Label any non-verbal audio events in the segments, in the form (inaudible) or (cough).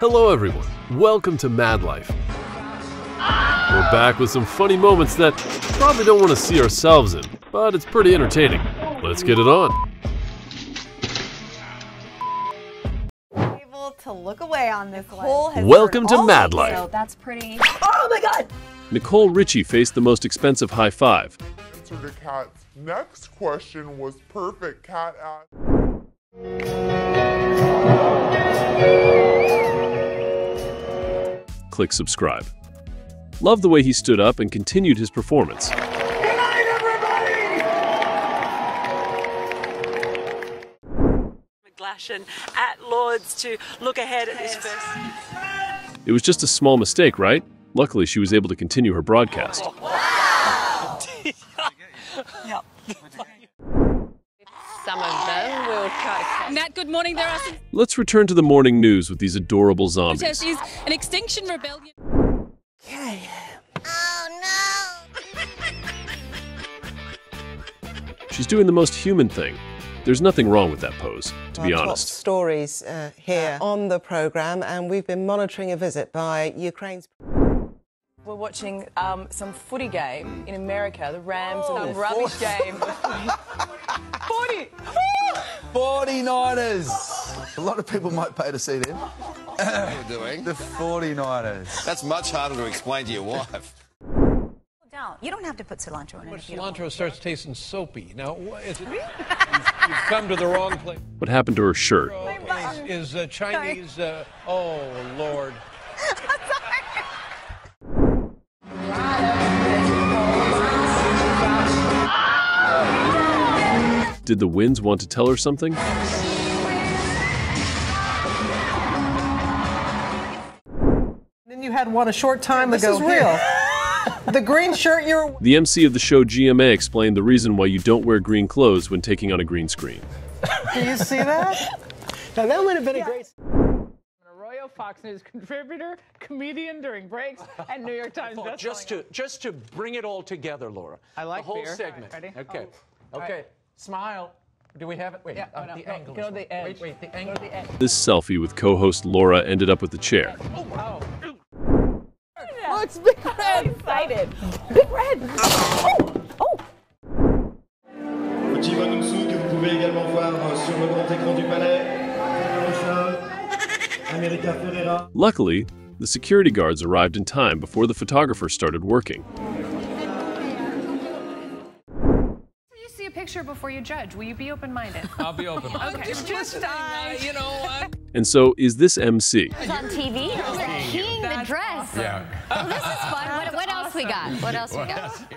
Hello, everyone. Welcome to Mad Life. We're back with some funny moments that probably don't want to see ourselves in, but it's pretty entertaining. Let's get it on. able to look away on this Nicole has Welcome to all Mad Life. So that's pretty. Oh my god! Nicole Richie faced the most expensive high five. answer to Kat's next question was perfect. Cat asked. Click subscribe. Love the way he stood up and continued his performance. McGlashan at Lords to look ahead at this first. It was just a small mistake, right? Luckily, she was able to continue her broadcast. (laughs) Yep. (laughs) Some of them will try. Matt, good morning. There are some Let's return to the morning news with these adorable zombies. She's An extinction rebellion. okay (laughs) She's doing the most human thing. There's nothing wrong with that pose, to be our top honest. stories uh, here on the programme, and we've been monitoring a visit by Ukraine's. We're watching um, some footy game in America, the Rams and the rubbish game. 40! 49ers. A lot of people might pay to see them. you're doing. The 49ers. That's much harder to explain to your wife. Down. You don't have to put cilantro in it. if Cilantro starts tasting soapy. Now, what is it? You've, you've come to the wrong place. What happened to her shirt? Is, is uh, Chinese? Uh, oh Lord! (laughs) Did the winds want to tell her something? Then you had one a short time ago here. (laughs) the green shirt you're. The MC of the show GMA explained the reason why you don't wear green clothes when taking on a green screen. (laughs) Do you see that? (laughs) now that would have been a great. Arroyo, Fox News contributor, comedian during breaks, and New York Times bestselling Just to just to bring it all together, Laura. I like the whole beer. segment. All right, ready? Okay. Oh. Okay. Right. Smile. Do we have it? Wait. Yeah, uh, oh, no, the go- angle. go the edge. Wait. Wait. The angle. to the edge. This selfie with co-host Laura ended up with the chair. Oh. Looks big red. excited. Big red. Oh. oh. Petit bonhomme sous que vous pouvez également voir euh, sur le grand écran du palais. America Ferrera. Luckily, the security guards arrived in time before the photographer started working. Picture before you judge. Will you be open-minded? (laughs) I'll be open-minded. Okay. Just uh, you know. Uh, And so, is this MC? on TV. King the dress. yeah. Oh, this is fun. What, what else we got? What else we got?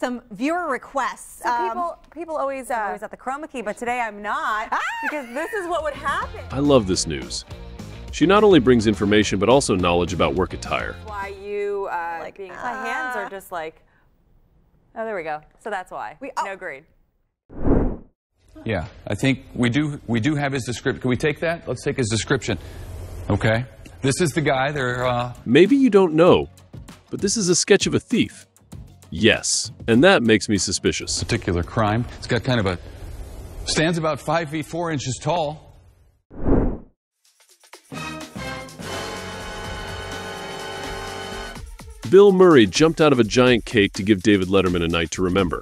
Some viewer requests. So Um, people, people always, uh, always at the chroma key, but today I'm not Ah! because this is what would happen. I love this news. She not only brings information, but also knowledge about work attire. Why you uh, like being my hands are just like. Oh, there we go. So that's why. We- oh. No green. Yeah, I think we do. We do have his description. Can we take that? Let's take his description. Okay. This is the guy. They're. Uh, Maybe you don't know, but this is a sketch of a thief. Yes, and that makes me suspicious. particular crime. It's got kind of a. Stands about five feet four inches tall. Bill Murray jumped out of a giant cake to give David Letterman a night to remember.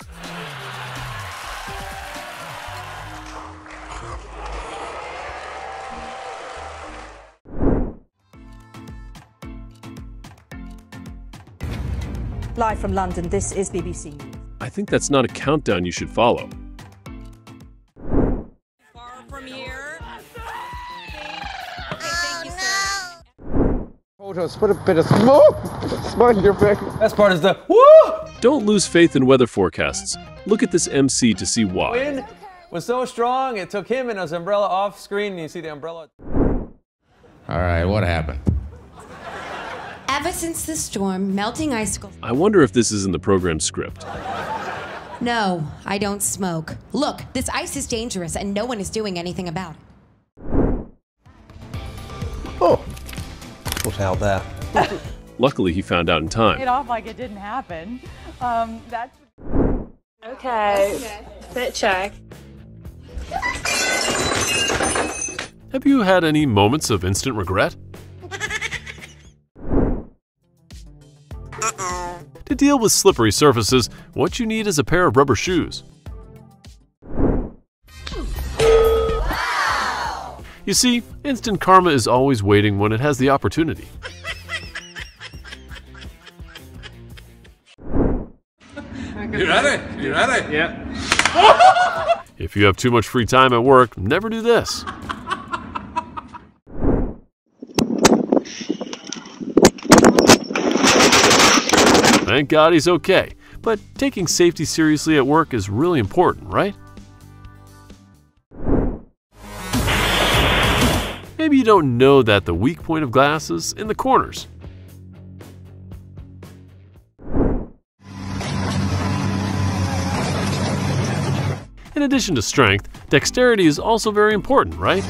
Live from London, this is BBC News. I think that's not a countdown you should follow. Photos, put a bit of smoke, smoke in your face. Best part is the woo. Don't lose faith in weather forecasts. Look at this MC to see why. Wind was so strong it took him and his umbrella off screen, and you see the umbrella. All right, what happened? Ever since the storm, melting icicles. I wonder if this is in the program script. No, I don't smoke. Look, this ice is dangerous and no one is doing anything about it. Oh. What out that? (laughs) Luckily, he found out in time. It off like it didn't happen. Um, that's. Okay. Fit check. Have you had any moments of instant regret? To deal with slippery surfaces, what you need is a pair of rubber shoes. You see, instant karma is always waiting when it has the opportunity. You ready? You ready? Yeah. If you have too much free time at work, never do this. Thank God he's okay, but taking safety seriously at work is really important, right? Maybe you don't know that the weak point of glass is in the corners. In addition to strength, dexterity is also very important, right?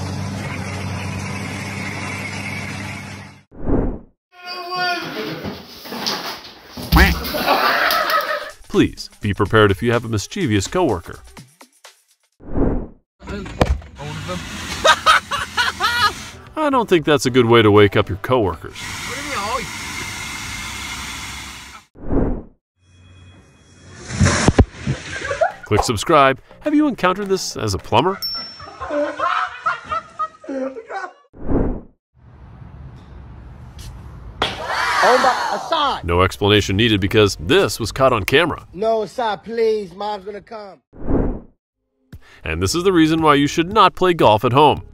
Please be prepared if you have a mischievous coworker. I don't think that's a good way to wake up your coworkers. Click subscribe. Have you encountered this as a plumber? No explanation needed because this was caught on camera. No, Assad, please. Mom's gonna come. And this is the reason why you should not play golf at home.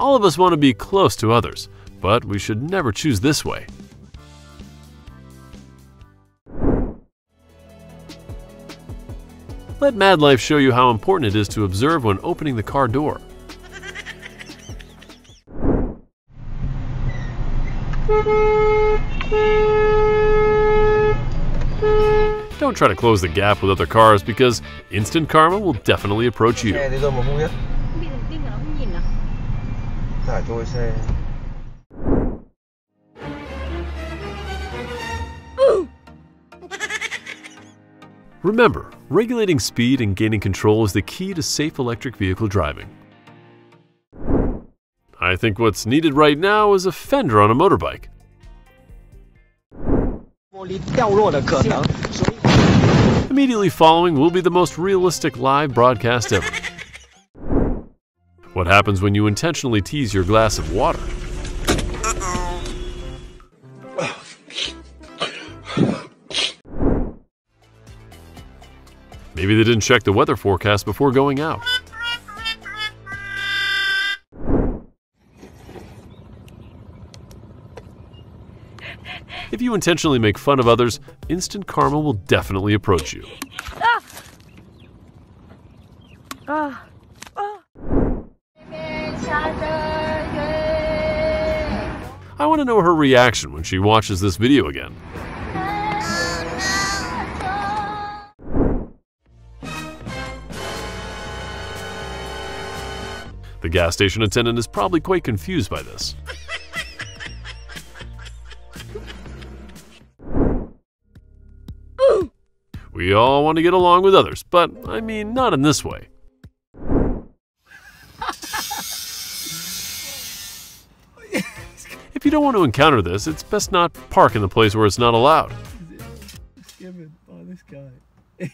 All of us want to be close to others, but we should never choose this way. Let Mad Life show you how important it is to observe when opening the car door. Don't try to close the gap with other cars because instant karma will definitely approach you. Xe thì tôi mà không biết. Thả trôi xe. Remember, regulating speed and gaining control is the key to safe electric vehicle driving. I think what's needed right now is a fender on a motorbike. 玻璃掉落的可能，所以 Immediately following will be the most realistic live broadcast ever. What happens when you intentionally tease your glass of water? Maybe they didn't check the weather forecast before going out. If you intentionally make fun of others, instant karma will definitely approach you. Ah. I want to know her reaction when she watches this video again. The gas station attendant is probably quite confused by this. (laughs) We all want to get along with others, but I mean, not in this way. If you don't want to encounter this, it's best not park in the place where it's not allowed. Skimming. This guy. (laughs)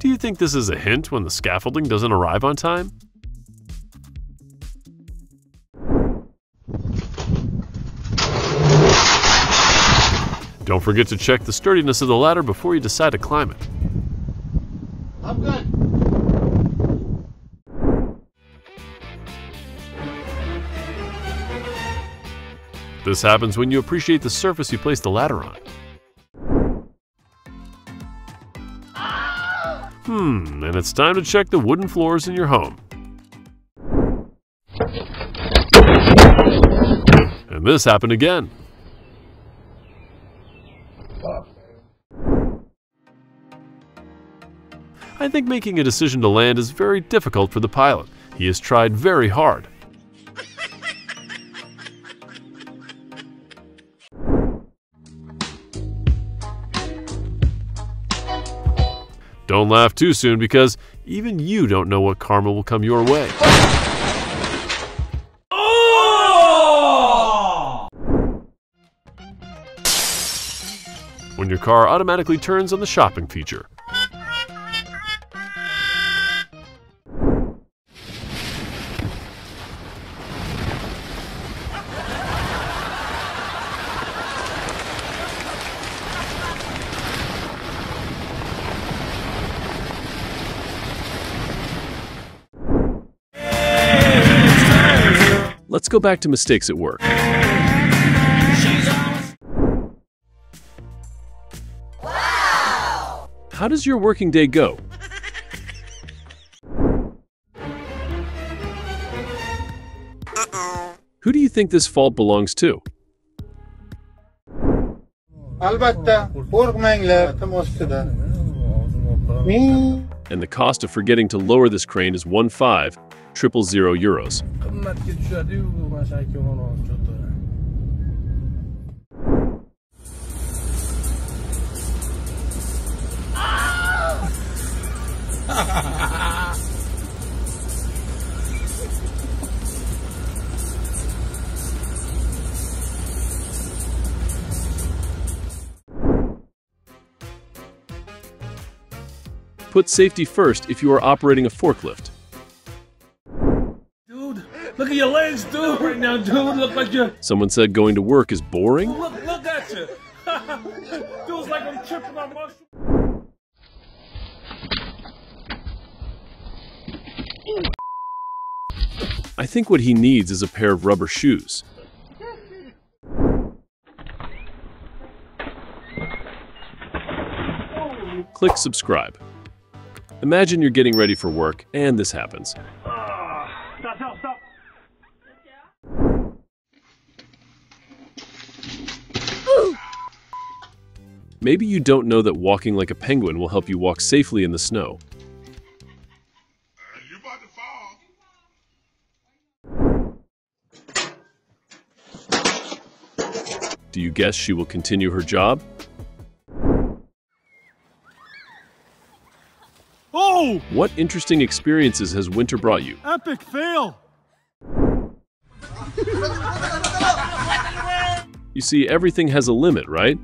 Do you think this is a hint when the scaffolding doesn't arrive on time? Don't forget to check the sturdiness of the ladder before you decide to climb it. I'm good. This happens when you appreciate the surface you place the ladder on. Hmm, and it's time to check the wooden floors in your home. And this happened again. I think making a decision to land is very difficult for the pilot. He has tried very hard. Don't laugh too soon because even you don't know what karma will come your way. When your car automatically turns on the shopping feature. go back to mistakes at work. Wow. How does your working day go? Who do you think this fault belongs to? And the cost of forgetting to lower this crane is 1.5 triple zero euros. Put safety first if you are operating a forklift. Your legs, right now, dude. Look like you're. Someone said going to work is boring. Look, look at you. (laughs) Dude's like I'm tripping on mushrooms. I think what he needs is a pair of rubber shoes. Click subscribe. Imagine you're getting ready for work and this happens. Stop, stop, stop. Maybe you don't know that walking like a penguin will help you walk safely in the snow. Do you guess she will continue her job? Oh! What interesting experiences has winter brought you? Epic fail! You see, everything has a limit, right?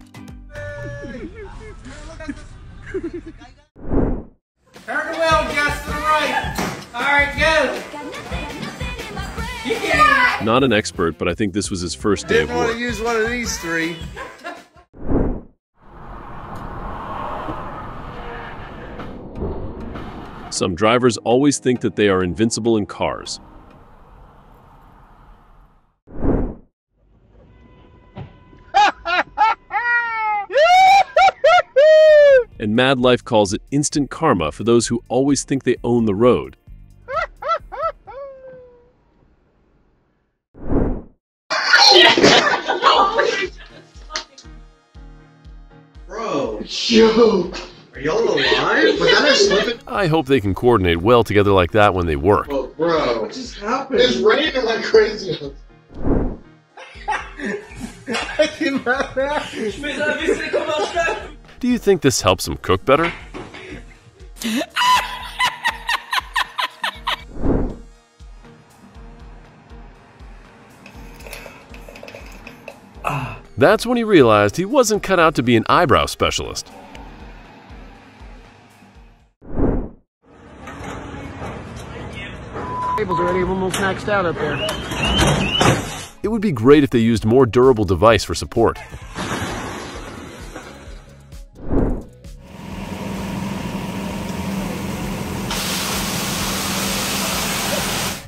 Not an expert, but I think this was his first day of Didn't want work. to use one of these three. Some drivers always think that they are invincible in cars. And Mad Life calls it instant karma for those who always think they own the road. Bro, yo, are y'all alive? Was that a slip? I hope they can coordinate well together like that when they work. Oh, bro, what just happened? It's raining like crazy. (laughs) I cannot. Do you think this helps them cook better? That's when he realized he wasn't cut out to be an eyebrow specialist. Tables already almost maxed out up there. It would be great if they used more durable device for support.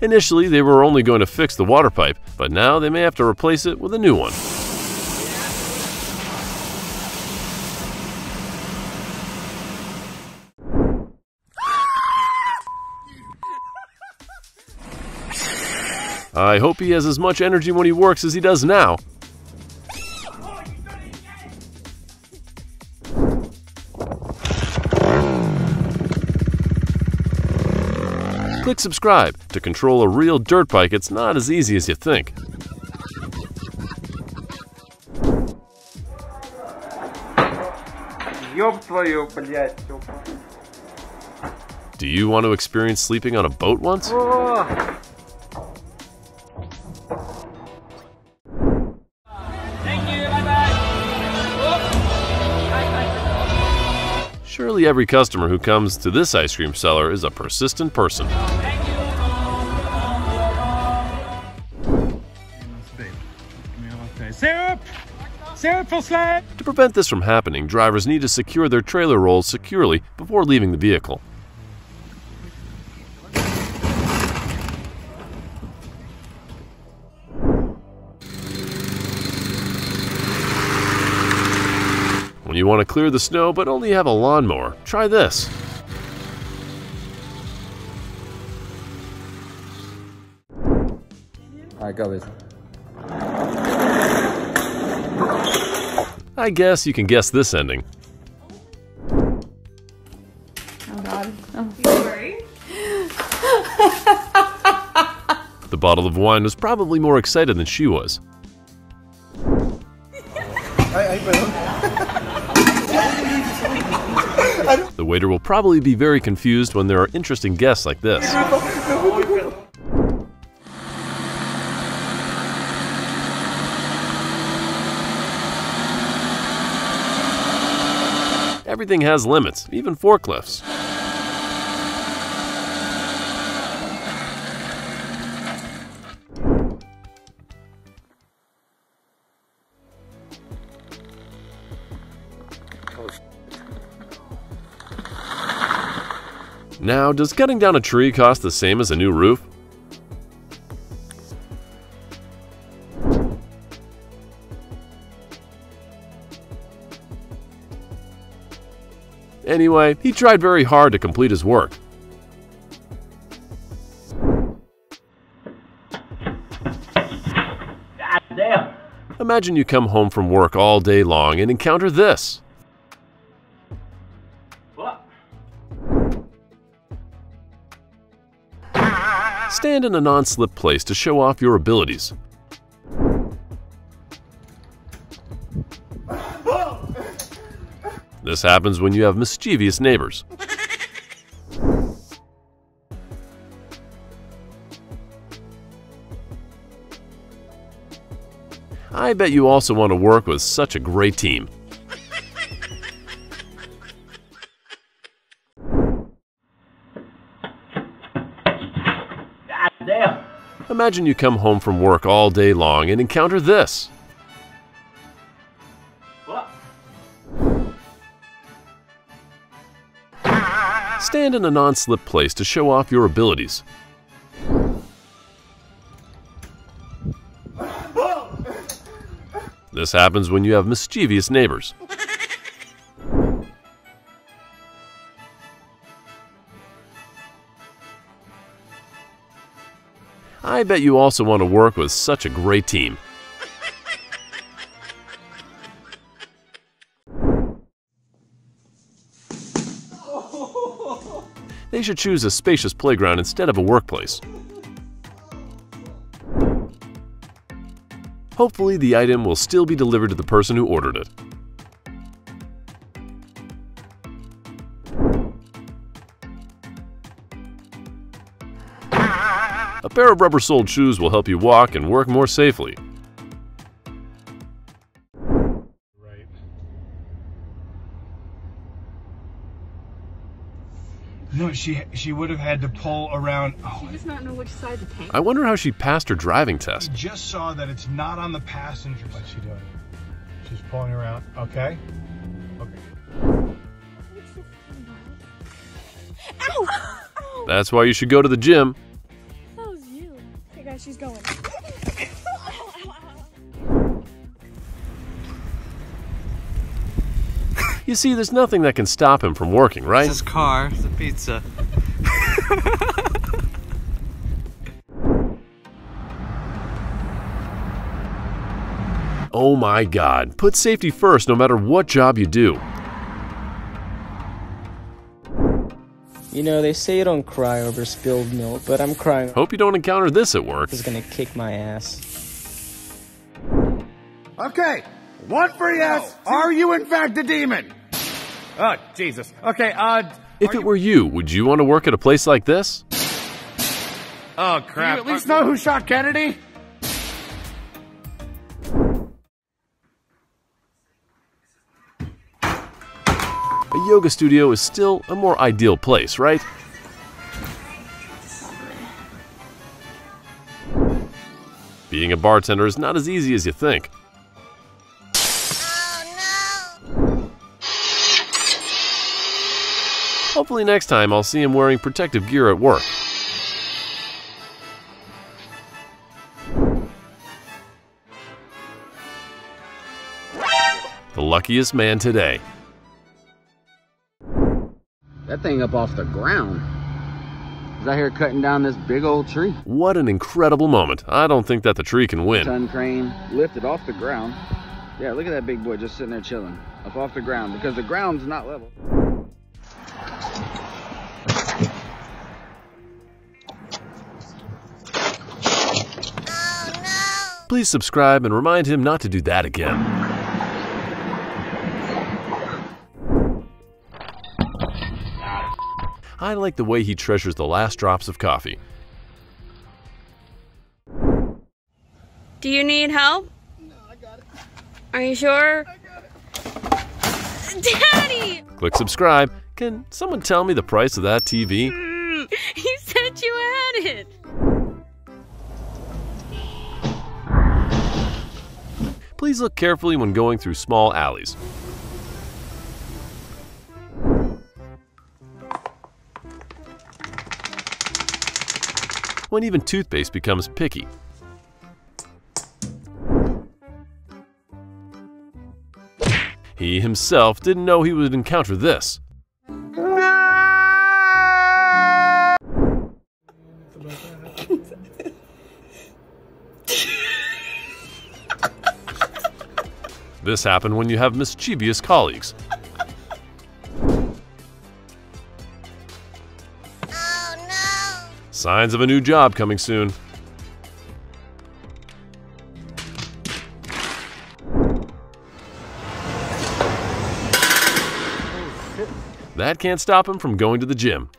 Initially, they were only going to fix the water pipe, but now they may have to replace it with a new one. I hope he has as much energy when he works as he does now. Click subscribe. To control a real dirt bike, it's not as easy as you think. Do you want to experience sleeping on a boat once? Surely every customer who comes to this ice cream seller is a persistent person. Syrup! Syrup for slab! To prevent this from happening, drivers need to secure their trailer rolls securely before leaving the vehicle. You want to clear the snow but only have a lawnmower, try this. Alright, go, Biz. I guess you can guess this ending. Oh God. Oh, sorry. (laughs) The bottle of wine was probably more excited than she was. The waiter will probably be very confused when there are interesting guests like this. Everything has limits, even forklifts. Now, does cutting down a tree cost the same as a new roof? Anyway, he tried very hard to complete his work. Damn. Imagine you come home from work all day long and encounter this. Stand in a non-slip place to show off your abilities. This happens when you have mischievous neighbors. I bet you also want to work with such a great team. Imagine you come home from work all day long and encounter this. Stand in a non-slip place to show off your abilities. This happens when you have mischievous neighbors. I bet you also want to work with such a great team. They should choose a spacious playground instead of a workplace. Hopefully the item will still be delivered to the person who ordered it. Pair of rubber-soled shoes will help you walk and work more safely. No, she she would have had to pull around. Oh, She does not know which side to take. I wonder how she passed her driving test. we just saw that it's not on the passenger. What's she doing? She's pulling around. Okay. Okay. Ow! That's why you should go to the gym. You see, there's nothing that can stop him from working, right? His car, the pizza. (laughs) Oh my god, put safety first no matter what job you do. You know, they say you don't cry over spilled milk, but I'm crying. Hope you don't encounter this at work. This Is gonna kick my ass. Okay, one for yes. Are you in fact a demon? Oh, Jesus. Okay, uh. If it were you, would you want to work at a place like this? Oh, crap. you at least know who shot Kennedy? A yoga studio is still a more ideal place, right? Being a bartender is not as easy as you think. Hopefully next time I'll see him wearing protective gear at work. The luckiest man today. That thing up off the ground. He's out here cutting down this big old tree. What an incredible moment. I don't think that the tree can win. Ton crane lifted off the ground. Yeah, look at that big boy just sitting there chilling up off the ground because the ground's not level. Please subscribe and remind him not to do that again. I like the way he treasures the last drops of coffee. Do you need help? No, I got it. Are you sure? I got it. (laughs) Daddy! Click subscribe. Can someone tell me the price of that TV? Mm, (laughs) you said you had it. Please look carefully when going through small alleys. When even toothpaste becomes picky. He himself didn't know he would encounter this. This happened when you have mischievous colleagues. Oh, Signs of a new job coming soon. That can't stop him from going to the gym.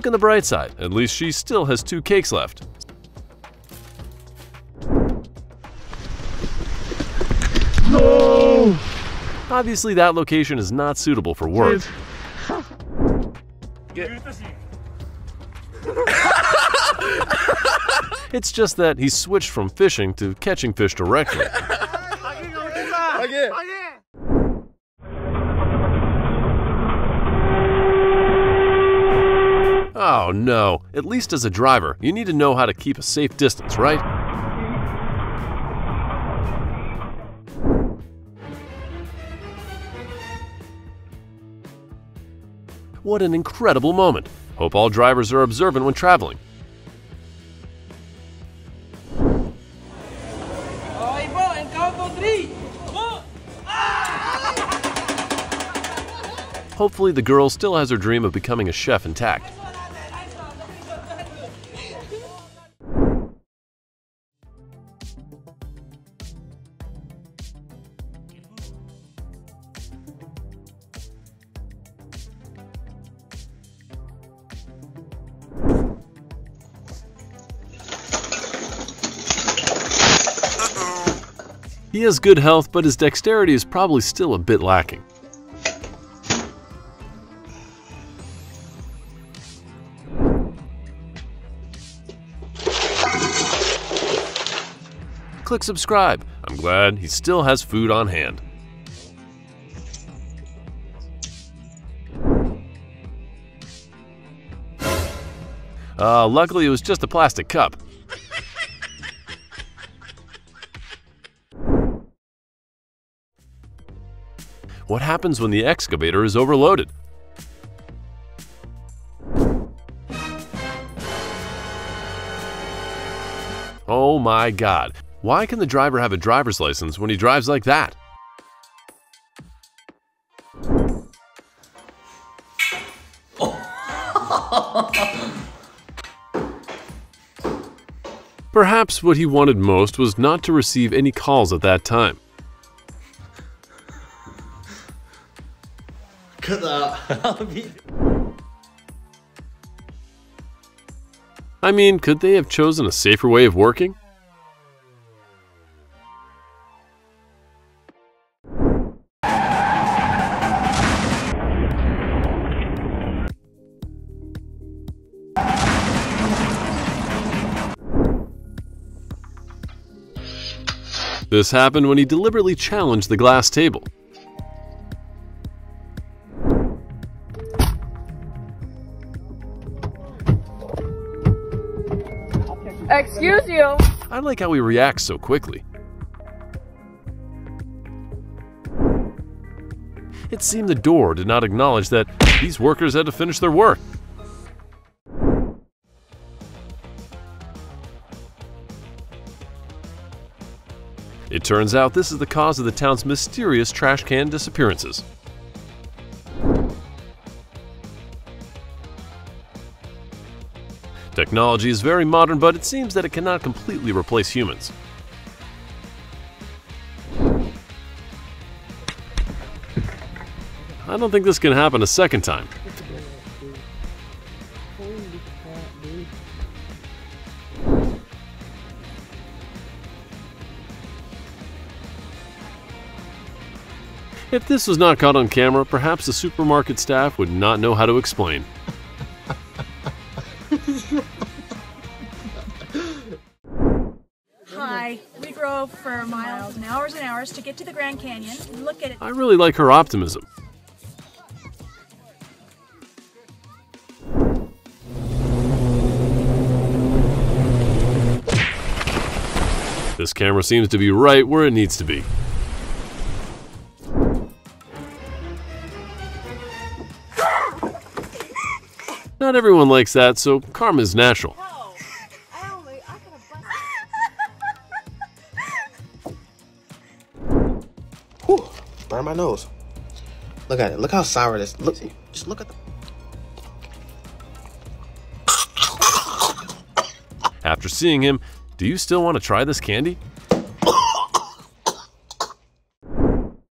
Look on the bright side. At least she still has two cakes left. No! Obviously, that location is not suitable for work. (laughs) it's just that he switched from fishing to catching fish directly. (laughs) Oh no, at least as a driver, you need to know how to keep a safe distance, right? What an incredible moment. Hope all drivers are observant when traveling. Hopefully the girl still has her dream of becoming a chef intact. Has good health, but his dexterity is probably still a bit lacking. Click subscribe. I'm glad he still has food on hand. Uh, luckily, it was just a plastic cup. What happens when the excavator is overloaded? Oh my god, why can the driver have a driver's license when he drives like that? Perhaps what he wanted most was not to receive any calls at that time. (laughs) I mean, could they have chosen a safer way of working? This happened when he deliberately challenged the glass table. Like how he reacts so quickly. It seemed the door did not acknowledge that these workers had to finish their work. It turns out this is the cause of the town's mysterious trash can disappearances. Technology is very modern, but it seems that it cannot completely replace humans. I don't think this can happen a second time. If this was not caught on camera, perhaps the supermarket staff would not know how to explain. We drove for miles and hours and hours to get to the Grand Canyon. Look at it. I really like her optimism. This camera seems to be right where it needs to be. Not everyone likes that, so karma is natural. Burn my nose. Look at it. Look how sour this. Look, just look at the. After seeing him, do you still want to try this candy?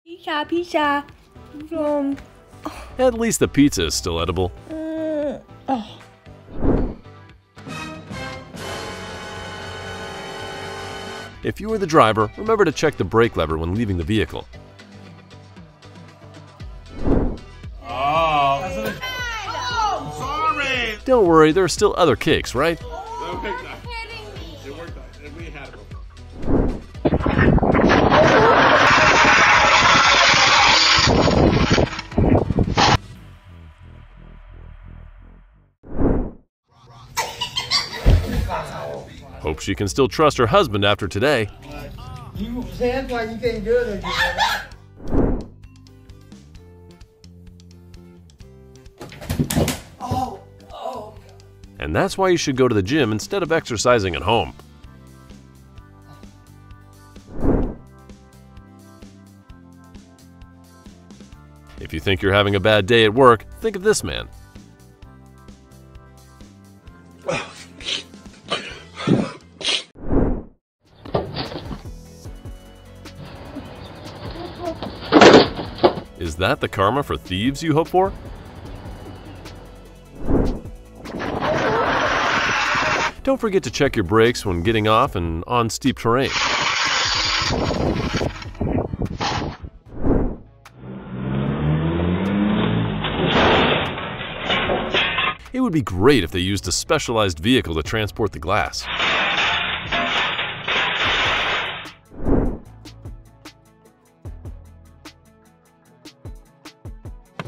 Pizza, pizza. Um, At least the pizza is still edible. uh, oh. If you are the driver, remember to check the brake lever when leaving the vehicle. Don't worry, there are still other kicks, right? Hope she can still trust her husband after today. You that's why you can't do it And that's why you should go to the gym instead of exercising at home. If you think you're having a bad day at work, think of this man. Is that the karma for thieves you hope for? Don't forget to check your brakes when getting off and on steep terrain. It would be great if they used a specialized vehicle to transport the glass.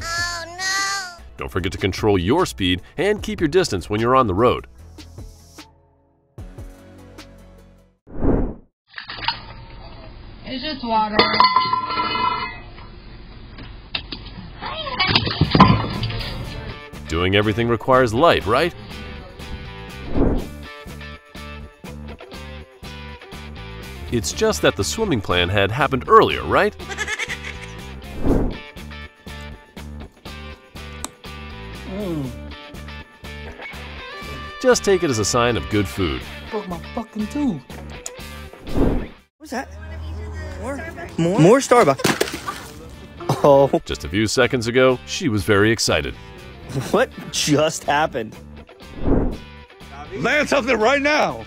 Oh, don't forget to control your speed and keep your distance when you're on the road. Doing everything requires light, right? It's just that the swimming plan had happened earlier, right? (laughs) Hmm. Just take it as a sign of good food. Broke my fucking tooth. What's that? More? More? More Starbucks. Oh. Just a few seconds ago, she was very excited. (laughs) What just happened? Land something right now.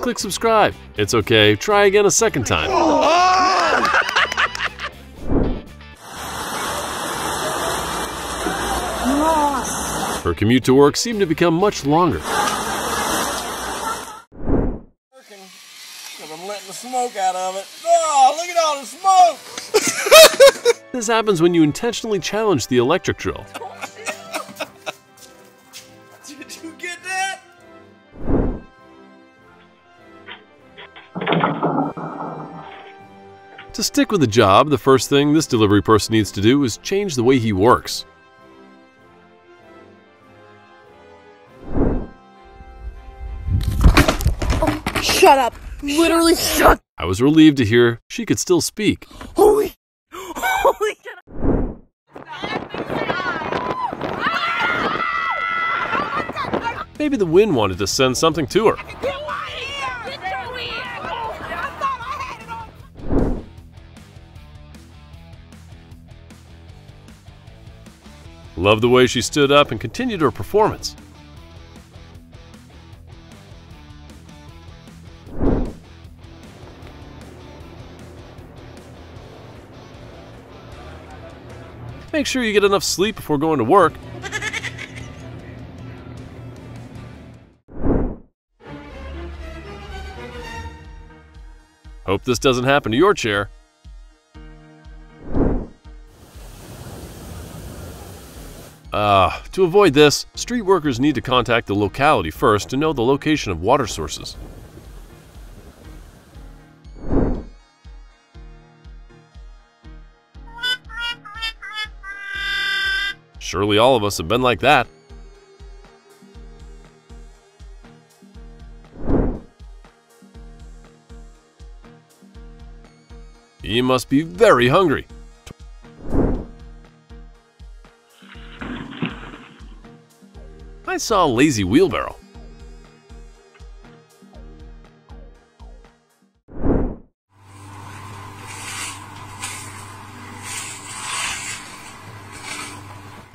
Click subscribe. It's okay. Try again a second time. Her commute to work seemed to become much longer. I'm letting the smoke out of it. Oh, look at all the smoke! This happens when you intentionally challenge the electric drill. Did you get that? To stick with the job, the first thing this delivery person needs to do is change the way he works. Oh, shut up. Literally shut. I was relieved to hear she could still speak. Holy. Holy. Maybe the wind wanted to send something to her. Love the way she stood up and continued her performance. Make sure you get enough sleep before going to work. Hope this doesn't happen to your chair. Uh, to avoid this, street workers need to contact the locality first to know the location of water sources. Surely all of us have been like that. He must be very hungry. I saw a lazy wheelbarrow.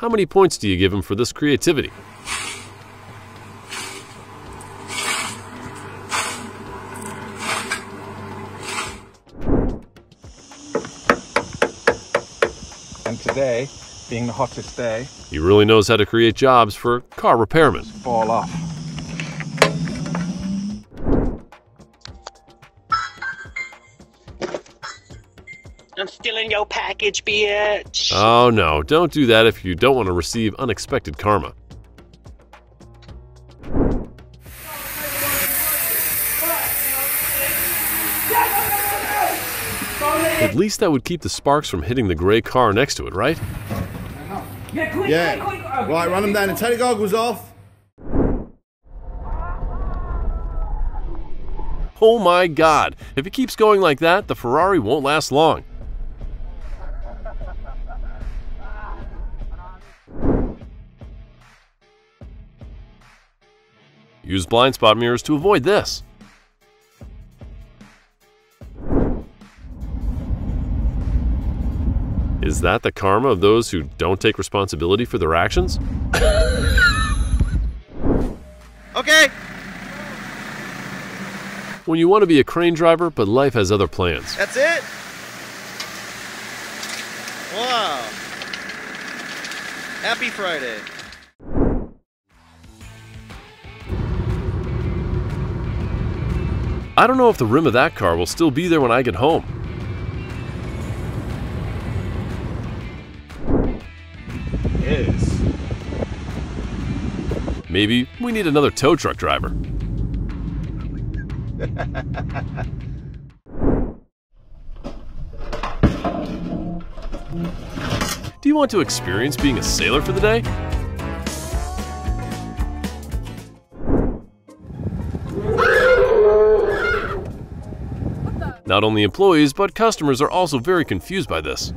How many points do you give him for this creativity? And today, being the hottest day, He really knows how to create jobs for car repairmen. fall off. Stealing your package, bitch. Oh no, don't do that if you don't want to receive unexpected karma. At least that would keep the sparks from hitting the gray car next to it, right? Yeah. Right, run them down and take the goggles off. Oh my god, if it keeps going like that, the Ferrari won't last long. Use blind spot mirrors to avoid this. Is that the karma of those who don't take responsibility for their actions? (laughs) Okay. When you want to be a crane driver, but life has other plans. That's it? Wow. Happy Friday. I don't know if the rim of that car will still be there when I get home. Is. Maybe we need another tow truck driver. (laughs) Do you want to experience being a sailor for the day? Not only employees, but customers are also very confused by this.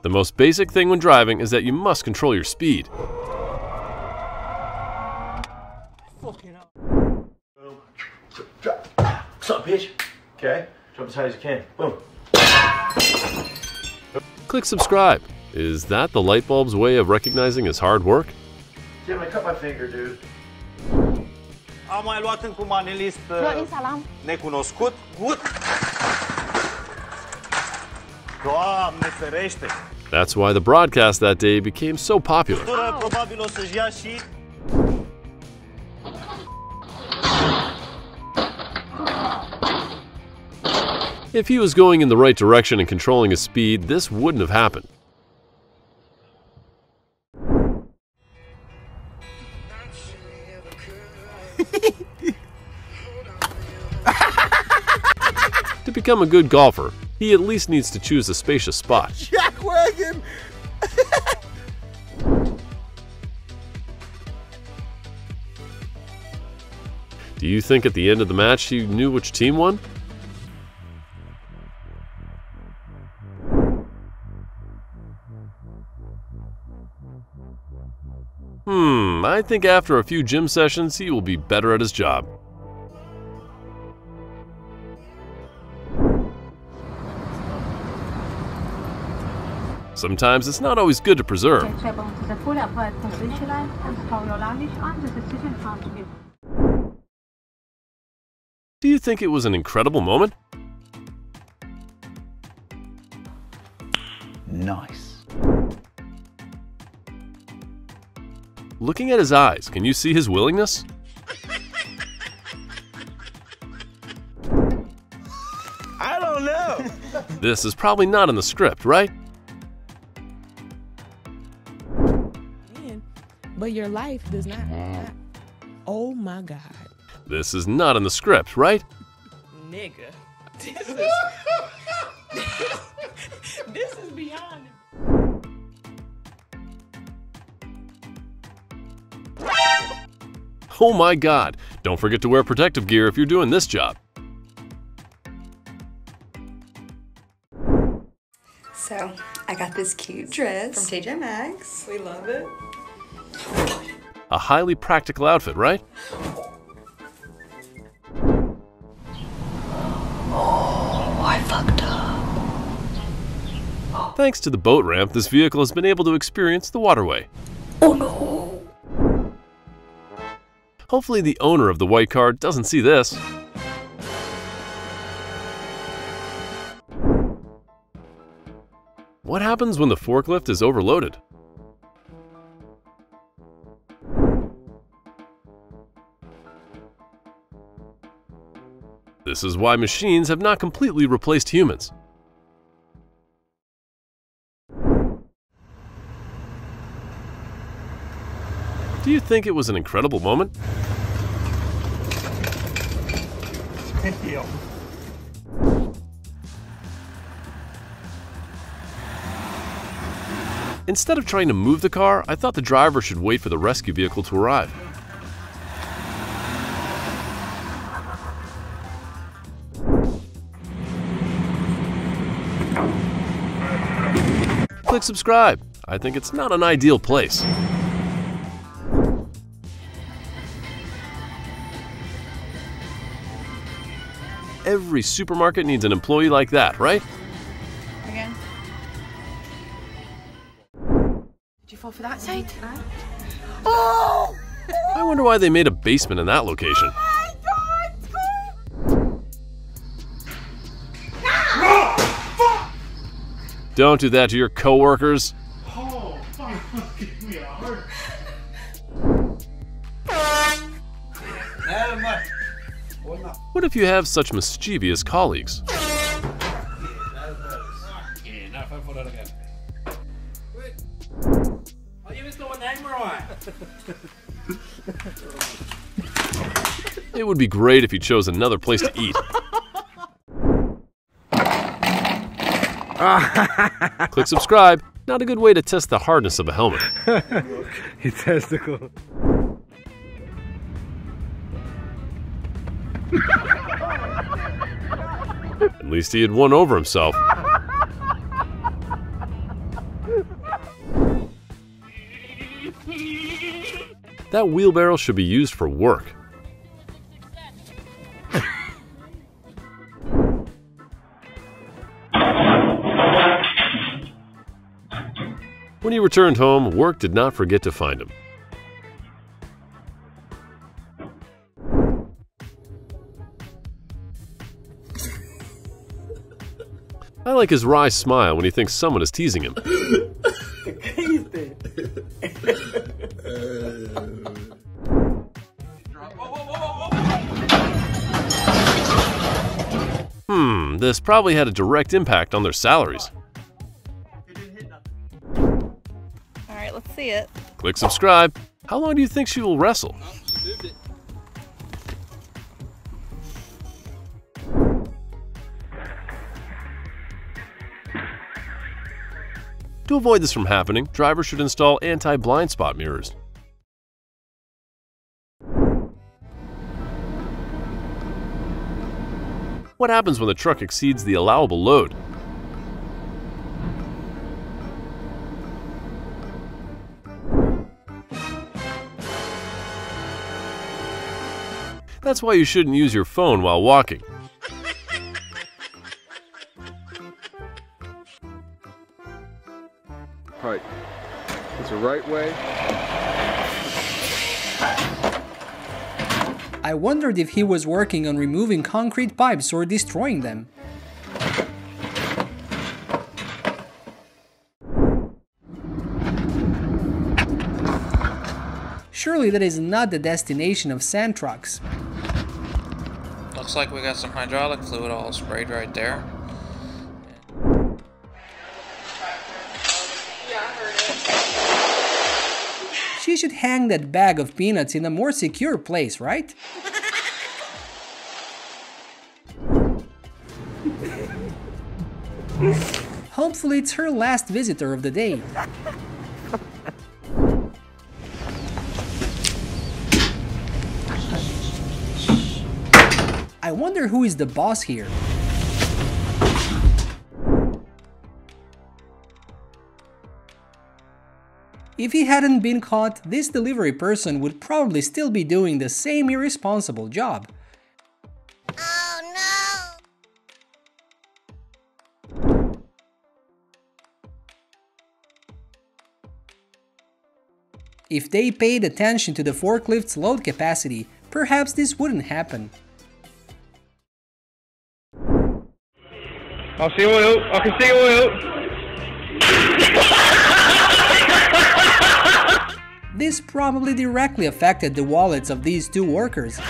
The most basic thing when driving is that you must control your speed. What's up, bitch? Okay. Jump as high as you can. Boom. Click subscribe. Is that the light bulb's way of recognizing his hard work? Jim, I cut my finger, dude. Am mai luat încă un manelist uh, salam. necunoscut. Gut. Doamne ferește! That's why the broadcast that day became so popular. Probabil o să-și ia și... If he was going in the right direction and controlling his speed, this wouldn't have happened. To become a good golfer, he at least needs to choose a spacious spot. (laughs) Jackwagon! (laughs) Do you think at the end of the match he knew which team won? Hmm, I think after a few gym sessions he will be better at his job. Sometimes it's not always good to preserve. Do you think it was an incredible moment? Nice. Looking at his eyes, can you see his willingness? I don't know. (laughs) This is probably not in the script, right? But your life does not. Mm. Oh my God. This is not in the script, right? Nigga. (laughs) This is. (laughs) this is beyond. Oh my god! Don't forget to wear protective gear if you're doing this job. So, I got this cute dress from TJ Maxx. We love it. A highly practical outfit, right? Oh, I fucked up. Thanks to the boat ramp, this vehicle has been able to experience the waterway. Oh no! Hopefully the owner of the white car doesn't see this. What happens when the forklift is overloaded? This is why machines have not completely replaced humans. Do you think it was an incredible moment? Instead of trying to move the car, I thought the driver should wait for the rescue vehicle to arrive. Click subscribe. I think it's not an ideal place. Every supermarket needs an employee like that, right? Again. Did you fall for that side? Oh! I wonder why they made a basement in that location. Don't do that to your coworkers. What if you have such mischievous colleagues? It would be great if you chose another place to eat. (laughs) Click subscribe. Not a good way to test the hardness of a helmet. (laughs) Testicle. At least he had won over himself. That wheelbarrow should be used for work, When he returned home, work did not forget to find him. I like his wry smile when he thinks someone is teasing him. Hmm, this probably had a direct impact on their salaries. See it. Click subscribe. How long do you think she will wrestle? To avoid this from happening, drivers should install anti-blind spot mirrors. What happens when the truck exceeds the allowable load? That's why you shouldn't use your phone while walking. Right. It's the right way. I wondered if he was working on removing concrete pipes or destroying them. Surely that is not the destination of sand trucks. Looks like we got some hydraulic fluid all sprayed right there. She should hang that bag of peanuts in a more secure place, right? (laughs) Hopefully it's her last visitor of the day. I wonder who is the boss here. If he hadn't been caught, this delivery person would probably still be doing the same irresponsible job. Oh no! If they paid attention to the forklift's load capacity, perhaps this wouldn't happen. I see oil. I can see oil. This probably directly affected the wallets of these two workers. (laughs) okay.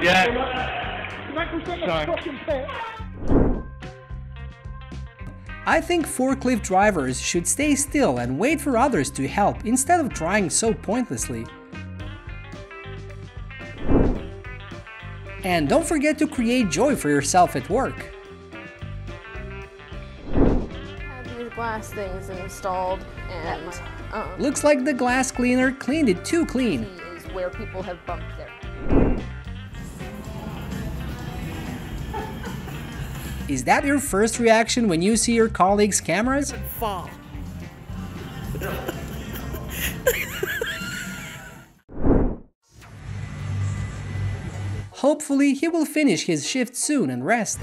Yeah. I think forklift drivers should stay still and wait for others to help instead of trying so pointlessly. And don't forget to create joy for yourself at work. Have these glass things installed, and um, Looks like the glass cleaner cleaned it too clean. is where people have bumped their. Is that your first reaction when you see your colleagues' cameras? Fall. Hopefully, he will finish his shift soon and rest.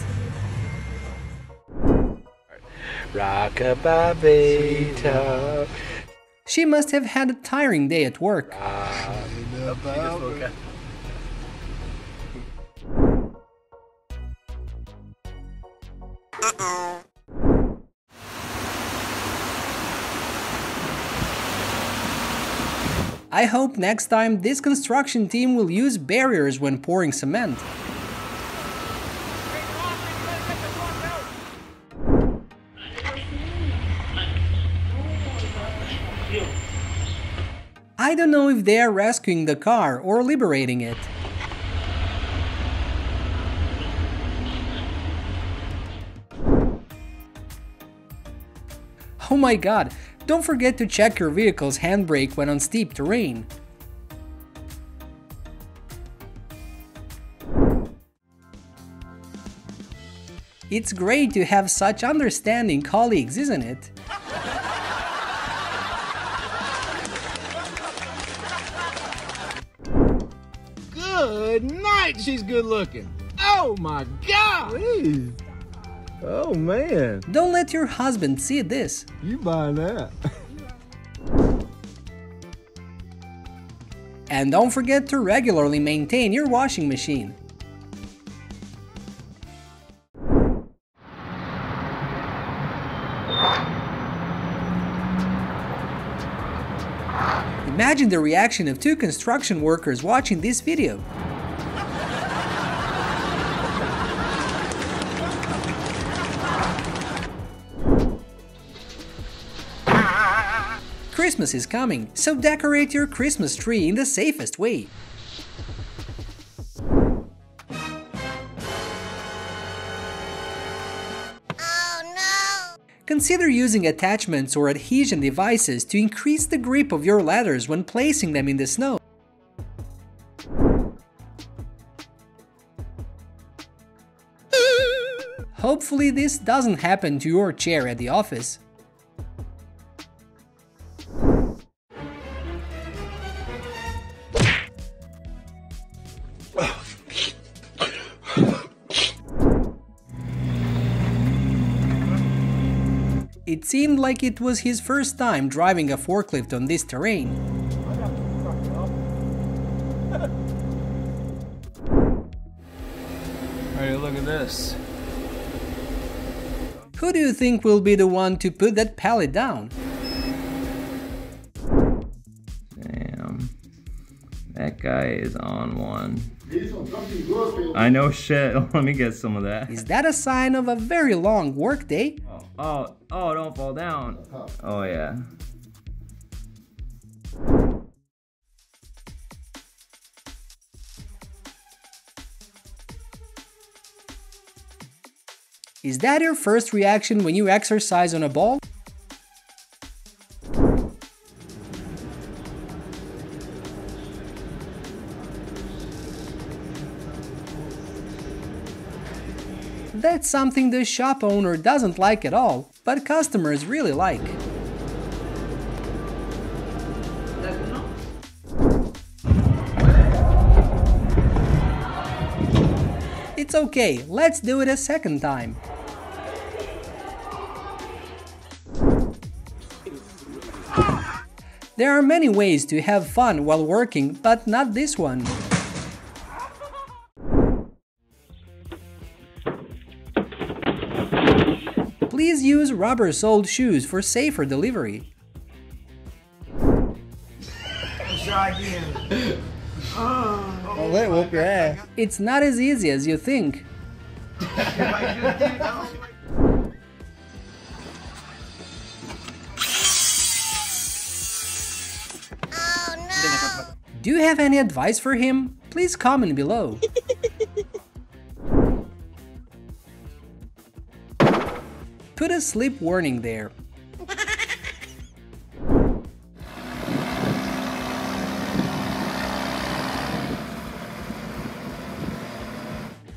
Rockabye top. She must have had a tiring day at work. I hope next time this construction team will use barriers when pouring cement. I don't know if they are rescuing the car or liberating it. Oh my god, don't forget to check your vehicle's handbrake when on steep terrain. It's great to have such understanding colleagues, isn't it? Good night, she's good looking. Oh my God! Please. Oh man. Don't let your husband see this. You buying that? And don't forget to regularly maintain your washing machine. Imagine the reaction of two construction workers watching this video. Christmas is coming, so decorate your Christmas tree in the safest way. Oh, Consider using attachments or adhesion devices to increase the grip of your ladders when placing them in the snow. (laughs) Hopefully this doesn't happen to your chair at the office. Seemed like it was his first time driving a forklift on this terrain. Hey, look at this. Who do you think will be the one to put that pallet down? Damn. That guy is on one. I know shit. (laughs) Let me get some of that. Is that a sign of a very long workday? Oh, oh, don't fall down. Oh, yeah. Is that your first reaction when you exercise on a ball? That's something the shop owner doesn't like at all, but customers really like. It's okay, let's do it a second time. There are many ways to have fun while working, but not this one. Please use rubber-soled shoes for safer delivery. Try again. Oh, let whoop your ass. It's not as easy as you think. Oh, Do you have any advice for him? Please comment below. (laughs) Put a sleep warning there.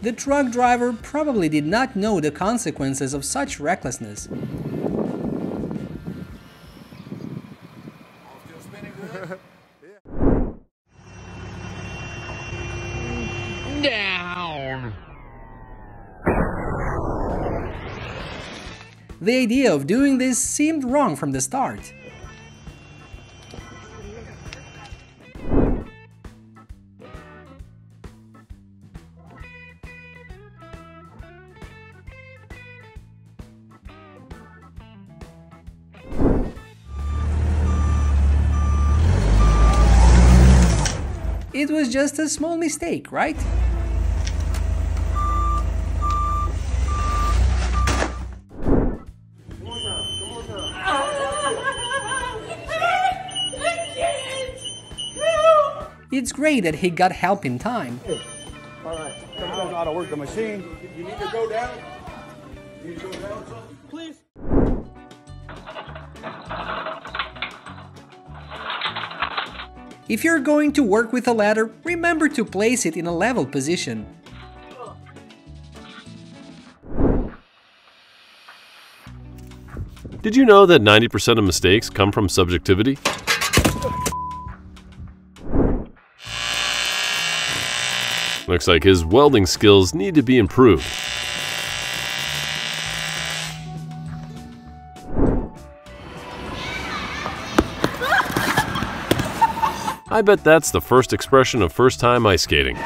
The truck driver probably did not know the consequences of such recklessness. Down. The idea of doing this seemed wrong from the start. It was just a small mistake, right? It's great that he got help in time. All right. Tell me how to work the machine. You need to go down. You need to go down, please. If you're going to work with a ladder, remember to place it in a level position. Did you know that 90% of mistakes come from subjectivity? Looks like his welding skills need to be improved. I bet that's the first expression of first time ice skating.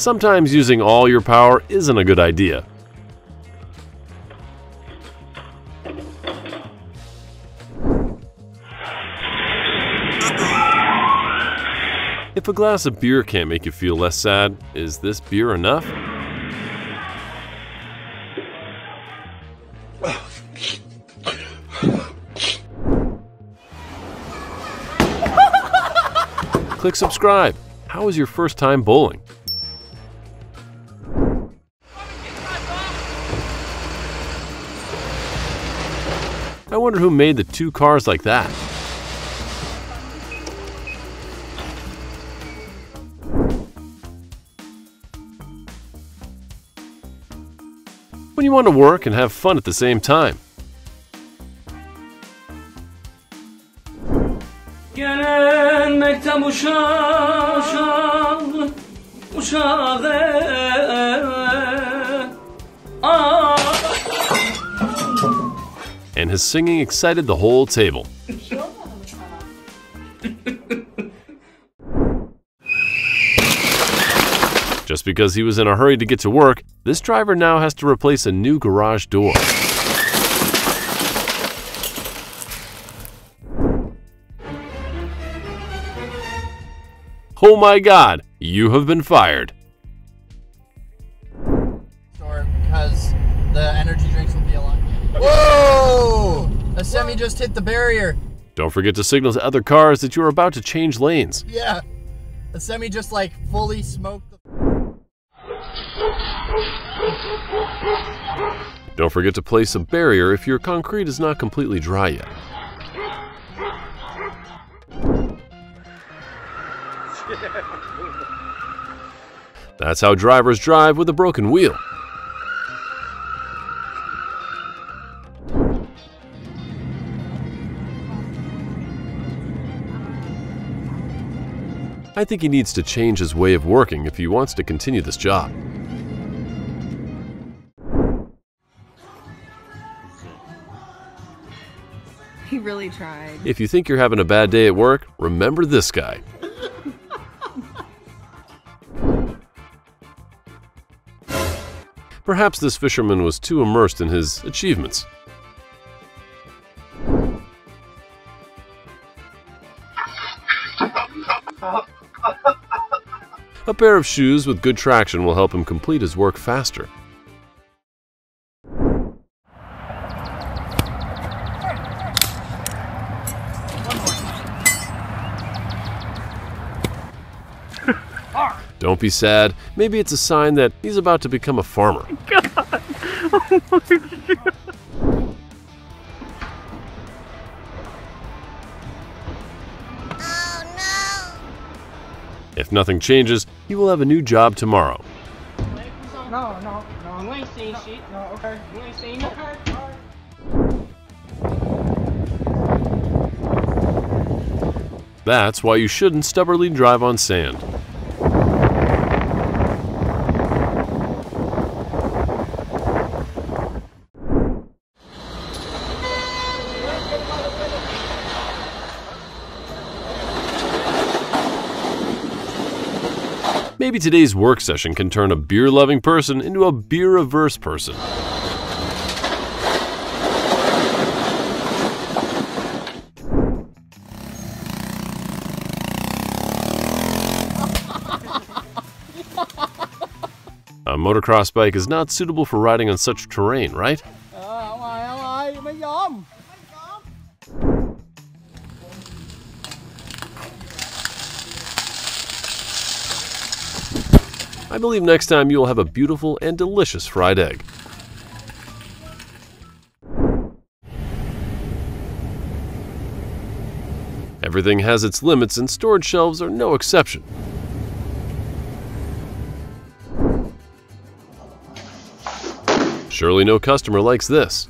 Sometimes using all your power isn't a good idea. If a glass of beer can't make you feel less sad, is this beer enough? Click subscribe. How was your first time bowling? I wonder who made the two cars like that. When you want to work and have fun at the same time. And his singing excited the whole table. Just because he was in a hurry to get to work, this driver now has to replace a new garage door. Oh my god, you have been fired. Store because the energy drinks will be a lot. Whoa! A semi just hit the barrier. Don't forget to signal to other cars that you are about to change lanes. Yeah. A semi just like fully smoked the. Don't forget to place a barrier if your concrete is not completely dry yet. (laughs) That's how drivers drive with a broken wheel. I think he needs to change his way of working if he wants to continue this job. He really tried. If you think you're having a bad day at work, remember this guy. (laughs) Perhaps this fisherman was too immersed in his achievements. Uh, A pair of shoes with good traction will help him complete his work faster. Don't be sad. Maybe it's a sign that he's about to become a farmer. (laughs) God. Oh my God. If nothing changes, he will have a new job tomorrow. No, no, no. You ain't seen shit. No, okay. You ain't seen nothing. That's why you shouldn't stubbornly drive on sand. Maybe today's work session can turn a beer loving person into a beer averse person. A motocross bike is not suitable for riding on such terrain, right? Believe next time you will have a beautiful and delicious fried egg. Everything has its limits and storage shelves are no exception. Surely no customer likes this.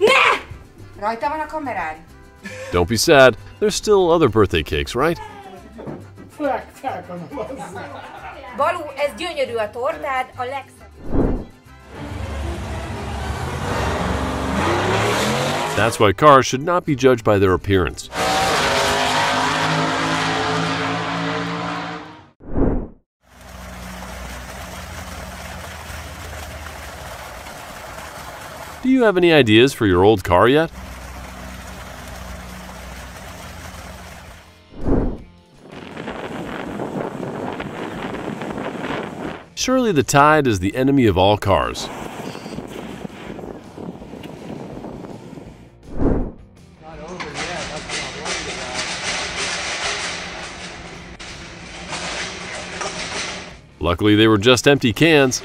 Ne! Rajta van a kamerád. Don't be sad, there's still other birthday cakes, right? Balú, ez gyönyörű a tortád, a legszebb. That's why cars should not be judged by their appearance. Do you have any ideas for your old car yet? Surely the tide is the enemy of all cars. Luckily, they were just empty cans.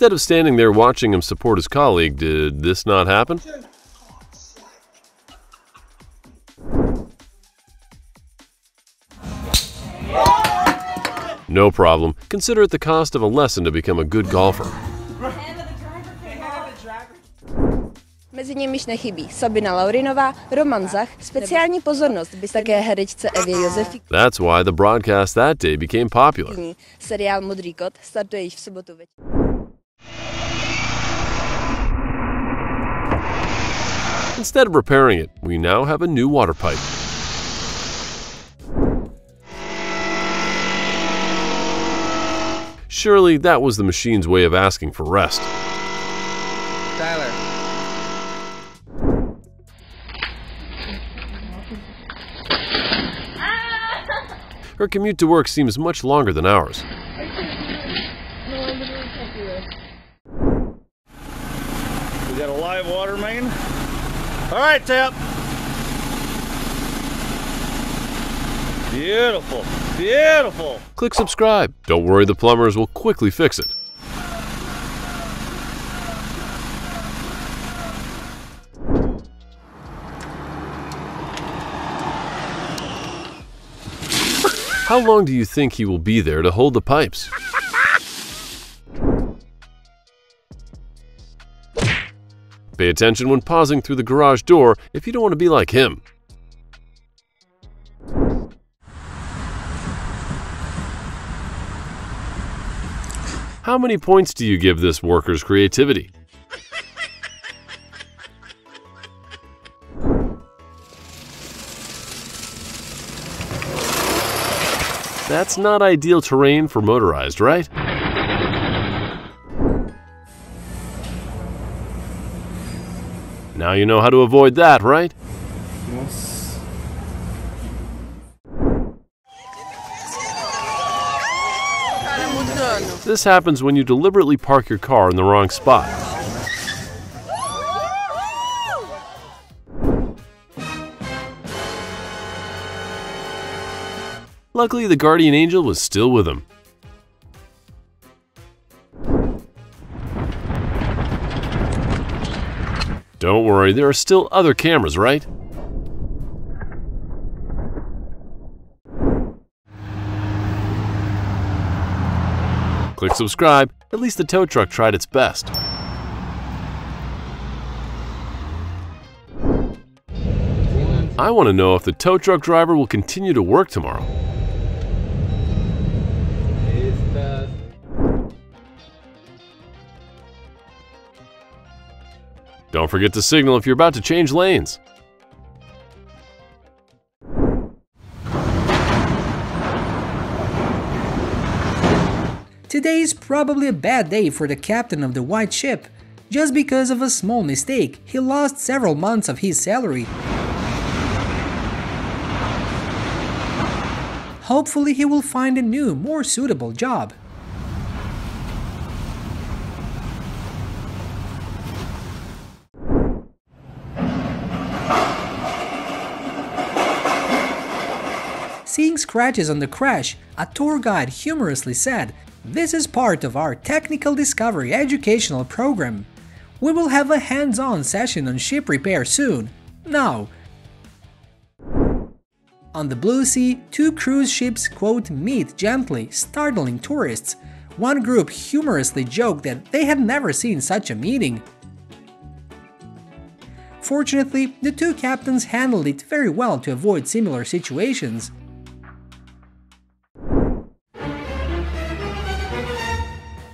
Instead of standing there watching him support his colleague, did this not happen? No problem. Consider it the cost of a lesson to become a good golfer. Mezi nimiž nechybí Sabina Laurinová, Roman Zach, speciální pozornost by také herečce Evě Josefík. That's why the broadcast that day became popular. Seriál Modrý kód startuje již v sobotu večer. Instead of repairing it, we now have a new water pipe. Surely that was the machine's way of asking for rest. Tyler. Her commute to work seems much longer than ours. We got a live water main. All right, Tap. Beautiful, beautiful. Click subscribe. Don't worry, the plumbers will quickly fix it. How long do you think he will be there to hold the pipes? Pay attention when pausing through the garage door if you don't want to be like him. How many points do you give this worker's creativity? That's not ideal terrain for motorized, right? Now you know how to avoid that, right? Yes. This happens when you deliberately park your car in the wrong spot. Luckily, the guardian angel was still with him. Don't worry, there are still other cameras, right? Click subscribe, at least the tow truck tried its best. I want to know if the tow truck driver will continue to work tomorrow. Don't forget to signal if you're about to change lanes. Today is probably a bad day for the captain of the white ship. Just because of a small mistake, he lost several months of his salary. Hopefully he will find a new, more suitable job. Seeing scratches on the crash, a tour guide humorously said, This is part of our Technical Discovery educational program. We will have a hands-on session on ship repair soon. Now, on the Blue Sea, two cruise ships quote meet gently, startling tourists. One group humorously joked that they had never seen such a meeting. Fortunately, the two captains handled it very well to avoid similar situations.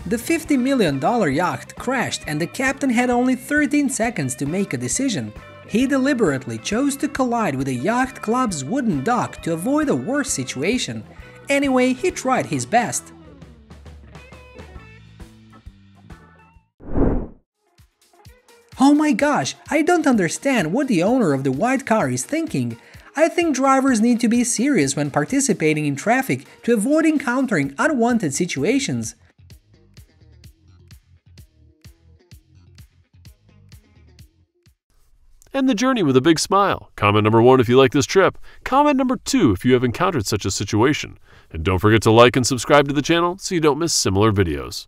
The $50 million yacht crashed and the captain had only 13 seconds to make a decision. He deliberately chose to collide with the yacht club's wooden dock to avoid a worse situation. Anyway, he tried his best. Oh my gosh, I don't understand what the owner of the white car is thinking. I think drivers need to be serious when participating in traffic to avoid encountering unwanted situations. End the journey with a big smile. Comment number one if you like this trip. Comment number two if you have encountered such a situation. And don't forget to like and subscribe to the channel so you don't miss similar videos.